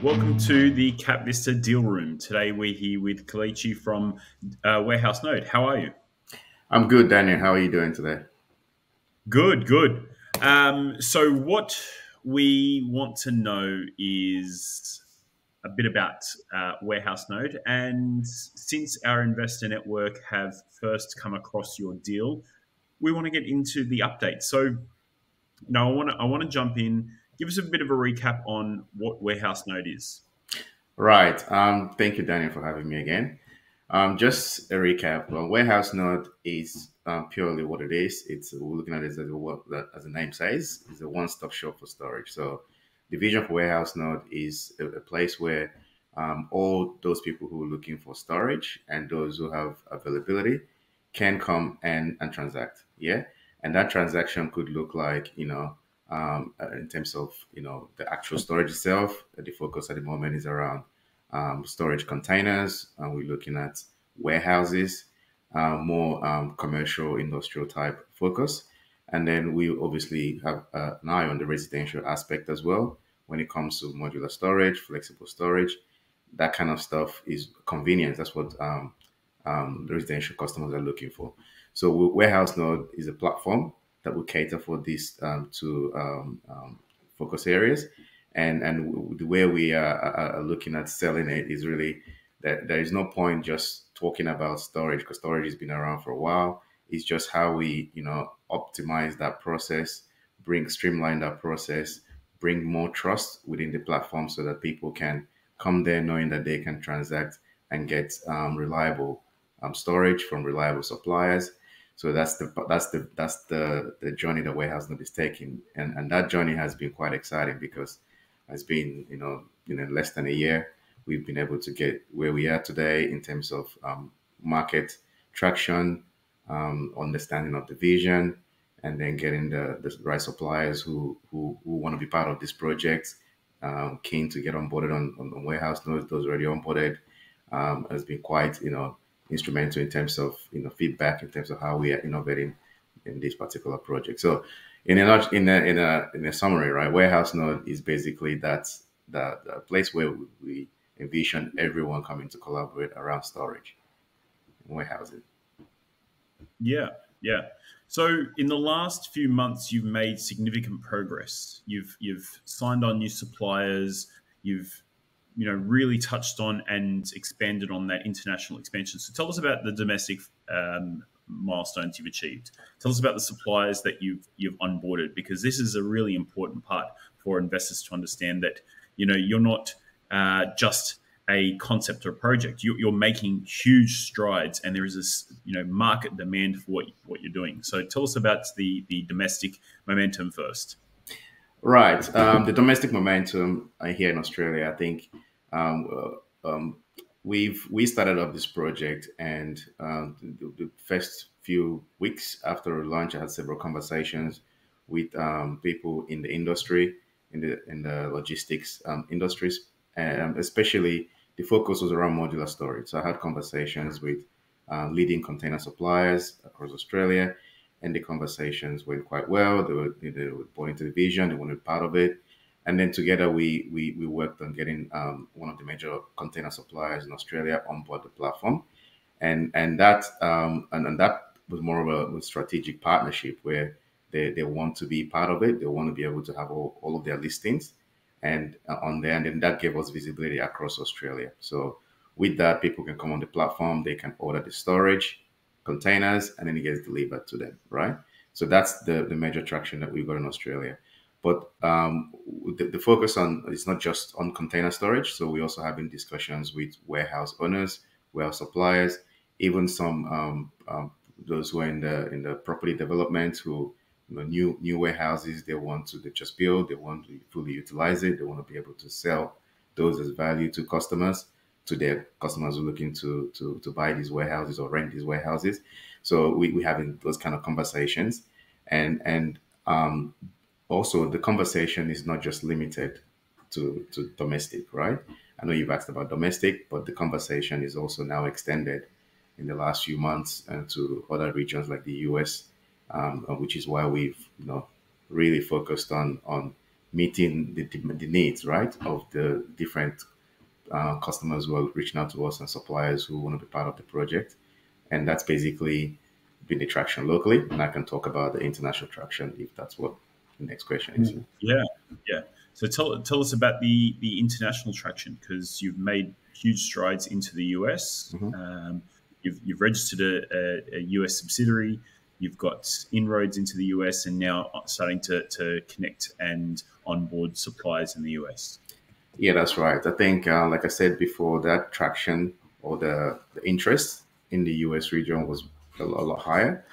Welcome to the KapVista Deal Room. Today we're here with Kelechi from uh, Warehouse Node. How are you? I'm good, Daniel. How are you doing today? Good, good. Um, so, what we want to know is a bit about uh, Warehouse Node. And since our investor network have first come across your deal, we want to get into the update. So, now I want to I want to jump in. Give us a bit of a recap on what Warehouse Node is. Right. Um, thank you, Daniel, for having me again. Um, just a recap. Well, Warehouse Node is um, purely what it is. It's we're looking at it as a, as the name says, it's a one-stop shop for storage. So the vision for Warehouse Node is a, a place where um, all those people who are looking for storage and those who have availability can come and, and transact. Yeah. And that transaction could look like, you know, um, uh, in terms of, you know, the actual storage itself. The focus at the moment is around um, storage containers. And we're looking at warehouses, uh, more um, commercial, industrial type focus. And then we obviously have uh, an eye on the residential aspect as well when it comes to modular storage, flexible storage. That kind of stuff is convenience. That's what um, um, the residential customers are looking for. So Warehouse Node is a platform that will cater for these um, two um, um, focus areas. And, and the way we are, are looking at selling it is really that there is no point just talking about storage because storage has been around for a while. It's just how we, you know, optimize that process, bring streamline that process, bring more trust within the platform so that people can come there knowing that they can transact and get um, reliable um, storage from reliable suppliers. So that's the that's the that's the the journey that Warehouse Node is taking, and and that journey has been quite exciting because it's been you know you know less than a year we've been able to get where we are today in terms of um, market traction, um, understanding of the vision, and then getting the, the right suppliers who, who, who want to be part of this project, um, keen to get onboarded on, on, on warehouse nodes, those already onboarded, um, has been quite, you know, instrumental in terms of, you know, feedback in terms of how we are innovating in this particular project. So in a, large in a, in a, in a summary, right, warehouse node is basically that, the, the place where we envision everyone coming to collaborate around storage and warehousing. Yeah, yeah. So in the last few months, you've made significant progress. You've you've signed on new suppliers. You've you know really touched on and expanded on that international expansion. So tell us about the domestic um, milestones you've achieved. Tell us about the suppliers that you've you've onboarded because this is a really important part for investors to understand that you know you're not uh, just a concept or a project. You, are making huge strides, and there is this you know market demand for what, what you're doing. So tell us about the the domestic momentum first. Right, um, the domestic momentum here in Australia. I think um, uh, um, we've we started up this project, and um, the, the, first few weeks after launch, I had several conversations with um, people in the industry, in the in the logistics um, industries, and especially the focus was around modular storage. So I had conversations with uh, leading container suppliers across Australia, and the conversations went quite well. They were, they were bought into the vision, they wanted part of it. And then together we, we, we worked on getting um, one of the major container suppliers in Australia on board the platform. And, and, that, um, and, and that was more of a, strategic partnership where they, they want to be part of it. They want to be able to have all, all of their listings and uh, on there, and then that gave us visibility across Australia. So with that, people can come on the platform, they can order the storage containers, and then it gets delivered to them, right? So that's the, the major traction that we've got in Australia. But um, the, the, focus on is not just on container storage. So we're also having discussions with warehouse owners, warehouse suppliers, even some um, um, those who are in the in the property development who you know, new new warehouses they want to they just build they want to fully utilize it. They want to be able to sell those as value to customers to their customers who are looking to to to buy these warehouses or rent these warehouses. So we, we having those kind of conversations. And and um, also the conversation is not just limited to to domestic right i know you've asked about domestic but the conversation is also now extended in the last few months uh, to other regions like the us um, which is why we've you know really focused on on meeting the, the needs, right, of the different uh, customers who are reaching out to us and suppliers who want to be part of the project. And that's basically been the traction locally. And I can talk about the international traction if that's what next question is. Yeah, yeah. So tell, tell us about the, the international traction because you've made huge strides into the US. Mm-hmm. Um, you've, you've registered a, a, a, US subsidiary. You've got inroads into the US and now starting to, to connect and onboard suppliers in the US. Yeah, that's right. I think, uh, like I said before, that traction or the, the interest in the US region was a lot, a lot higher.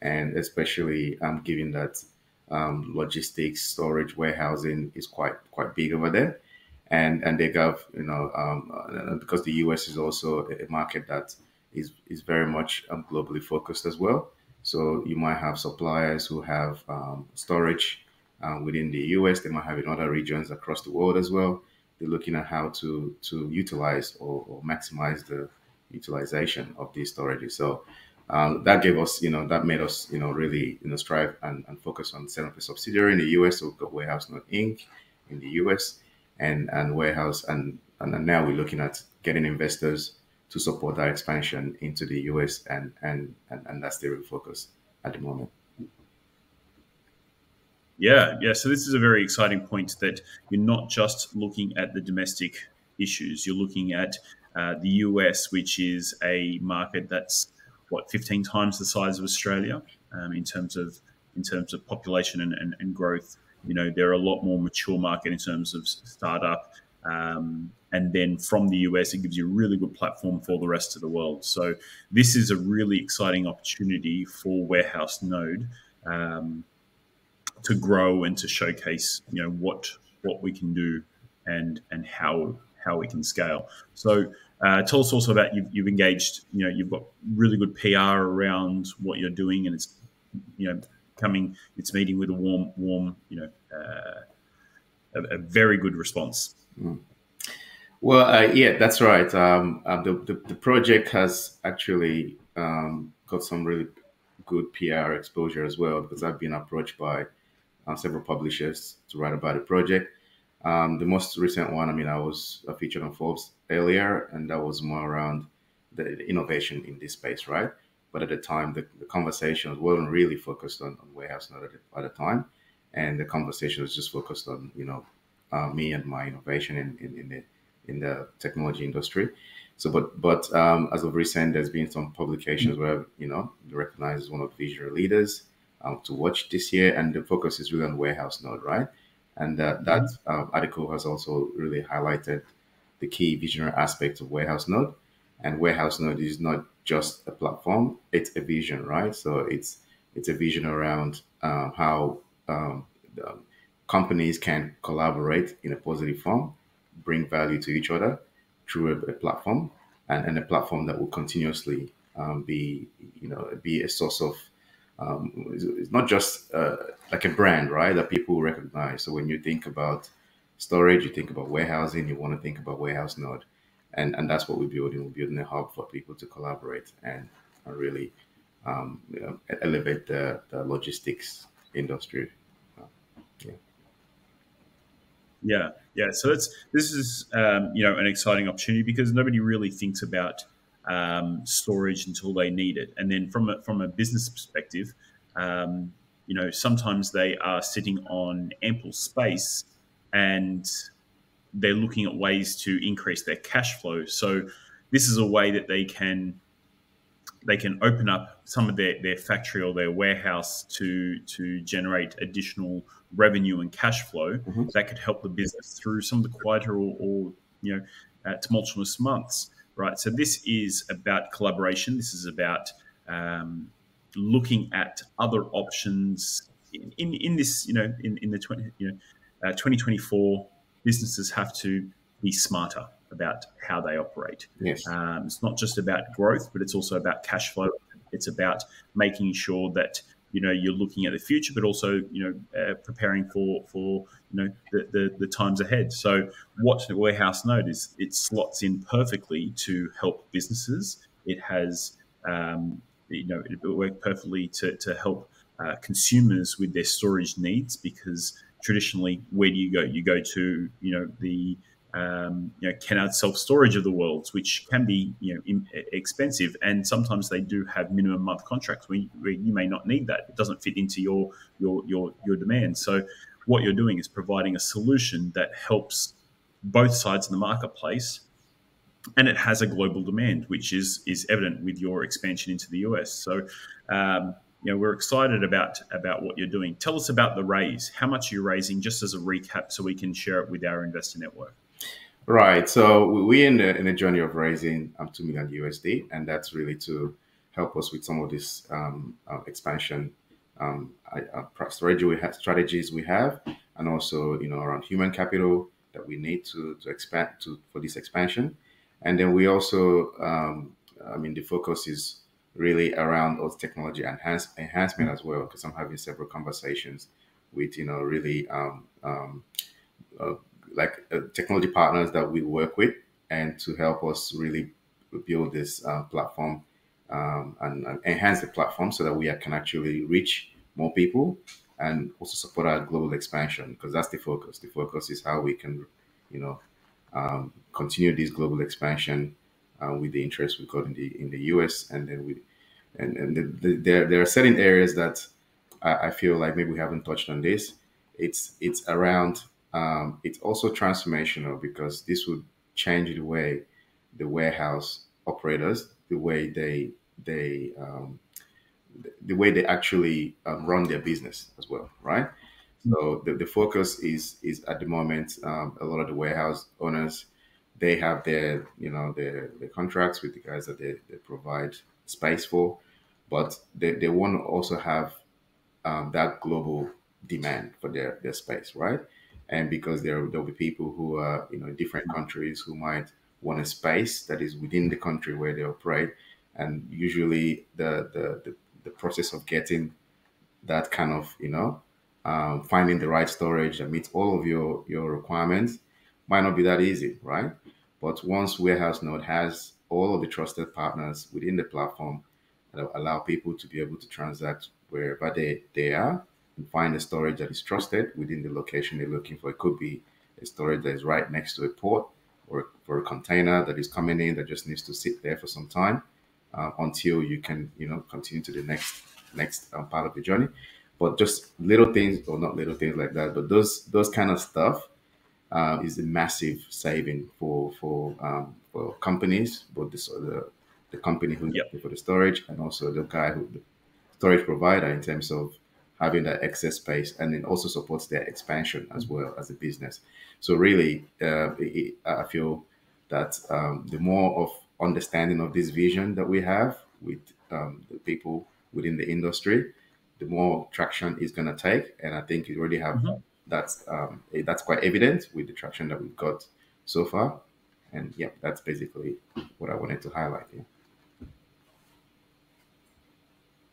And especially um, given that um, logistics, storage, warehousing is quite quite big over there, and and they have you know um, uh, because the US is also a market that is is very much um, globally focused as well. So you might have suppliers who have um, storage uh, within the US. They might have in other regions across the world as well. They're looking at how to to utilize or, or maximize the utilization of these storages. So um, that gave us, you know, that made us, you know, really, you know, strive and, and focus on setting up a subsidiary in the US. So we've got Warehouse Node Inc. in the US and and Warehouse, and and now we're looking at getting investors to support our expansion into the US, and and and, and that's the real focus at the moment. Yeah, yeah. So this is a very exciting point that you're not just looking at the domestic issues. You're looking at uh, the US, which is a market that's what 15 times the size of Australia um, in terms of in terms of population and, and, and, growth. You know, they're a lot more mature market in terms of startup. Um, and then from the US, it gives you a really good platform for the rest of the world. So this is a really exciting opportunity for Warehouse Node um, to grow and to showcase, you know, what what we can do and and how how we can scale. So uh, tell us also about you've, you've engaged, you know, you've got really good PR around what you're doing, and it's, you know, coming, it's meeting with a warm, warm, you know, uh, a, a, very good response. Mm. Well, uh, yeah, that's right. Um, uh, the, the, the project has actually um, got some really good PR exposure as well because I've been approached by uh, several publishers to write about the project. Um, the most recent one, I mean, I was featured on Forbes earlier, and that was more around the, innovation in this space, right? But at the time, the, the conversation wasn't really focused on, on warehouse at the, at the time, and the conversation was just focused on you know uh, me and my innovation in, in, in, the in the technology industry. So, but but um, as of recent, there's been some publications where you know recognized as one of the visual leaders um, to watch this year, and the focus is really on warehouse node, right? And uh, that mm-hmm. uh, article has also really highlighted the key visionary aspects of Warehouse Node. And Warehouse Node is not just a platform; it's a vision, right? So it's it's a vision around um, how um, companies can collaborate in a positive form, bring value to each other through a, a platform, and, and a platform that will continuously um, be, you know, be a source of um, it's, not just uh, like a brand, right? That people recognize. So when you think about storage, you think about warehousing, you want to think about warehouse node, and and that's what we're building. We're building a hub for people to collaborate and, and really um, you know, elevate the, the logistics industry. Yeah. Yeah, yeah. So it's this is um, you know an exciting opportunity because nobody really thinks about um, storage until they need it. And then from a, from a business perspective, um, you know, sometimes they are sitting on ample space and they're looking at ways to increase their cash flow. So this is a way that they can they can open up some of their, their factory or their warehouse to to generate additional revenue and cash flow mm-hmm. that could help the business through some of the quieter or, or you know uh, tumultuous months right? So this is about collaboration. This is about um, looking at other options in, in, in, this, you know, in, in the 20, you know, uh, 2024, businesses have to be smarter about how they operate. Yes. Um, it's not just about growth, but it's also about cash flow. It's about making sure that you know you're looking at the future, but also you know uh, preparing for for you know the, the, the times ahead. So what the Warehouse Node is, it slots in perfectly to help businesses. It has um, you know it works perfectly to to help uh, consumers with their storage needs because traditionally, where do you go? You go to you know the um, you know, Kennard self storage of the world, which can be you know in, expensive, and sometimes they do have minimum month contracts where you, where you, may not need that. It doesn't fit into your your your your demand. So what you're doing is providing a solution that helps both sides of the marketplace, and it has a global demand, which is is evident with your expansion into the US. So. Um, you know, we're excited about about what you're doing. Tell us about the raise. How much are you raising, just as a recap, so we can share it with our investor network. Right. So we're in the in the journey of raising um, two million USD, and that's really to help us with some of this um, uh, expansion um, uh, strategy we have, strategies we have, and also you know around human capital that we need to to expand to for this expansion, and then we also um, I mean the focus is really around those technology enhance, enhancement as well because I'm having several conversations with you know really um, um, uh, like uh, technology partners that we work with and to help us really build this uh, platform um, and, and, enhance the platform so that we can actually reach more people and also support our global expansion because that's the focus. The focus is how we can, you know, um, continue this global expansion uh, with the interest we got in the in the US and then we and and the, the, there there are certain areas that I, I feel like maybe we haven't touched on this. It's it's around um, it's also transformational because this would change the way the warehouse operators, the way they they um, the way they actually um, run their business as well, right? So the, the focus is is at the moment um, a lot of the warehouse owners they have their you know their, their contracts with the guys that they, they provide space for, but they, they want to also have um, that global demand for their, their space, right? and because there there'll be people who are you know different countries who might want a space that is within the country where they operate, and usually the the the, the process of getting that kind of you know um, finding the right storage that meets all of your your requirements might not be that easy, right? But once Warehouse Node has all of the trusted partners within the platform that allow people to be able to transact wherever they, they are, and find a storage that is trusted within the location they're looking for. It could be a storage that is right next to a port or for a container that is coming in that just needs to sit there for some time uh, until you can, you know, continue to the next next um, part of the journey. But just little things, or not little things like that, but those those kind of stuff uh, is a massive saving for for um, for companies, both the the, the company who's yep. for the storage and also the guy who the storage provider in terms of having that excess space and it also supports their expansion as well as a business so really uh, it, i feel that um, the more of understanding of this vision that we have with um, the people within the industry the more traction is going to take and i think you already have mm-hmm. That's um, that's quite evident with the traction that we've got so far and yeah that's basically what i wanted to highlight here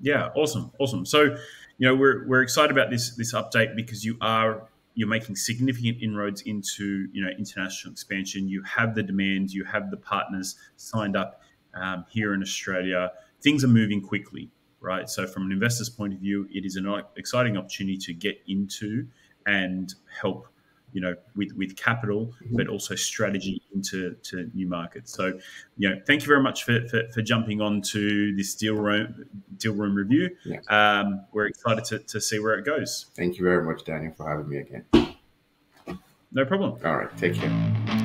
yeah awesome awesome so you know, we're, we're excited about this this update because you are you're making significant inroads into you know international expansion. You have the demand, you have the partners signed up um, here in Australia. Things are moving quickly, right? So from an investor's point of view, it is an exciting opportunity to get into and help you know, with with capital, mm-hmm. but also strategy into to new markets. So, you know, thank you very much for, for, for jumping on to this deal room deal room review. Yes. Um, we're excited to, to see where it goes. Thank you very much, Daniel, for having me again. No problem. All right, take care.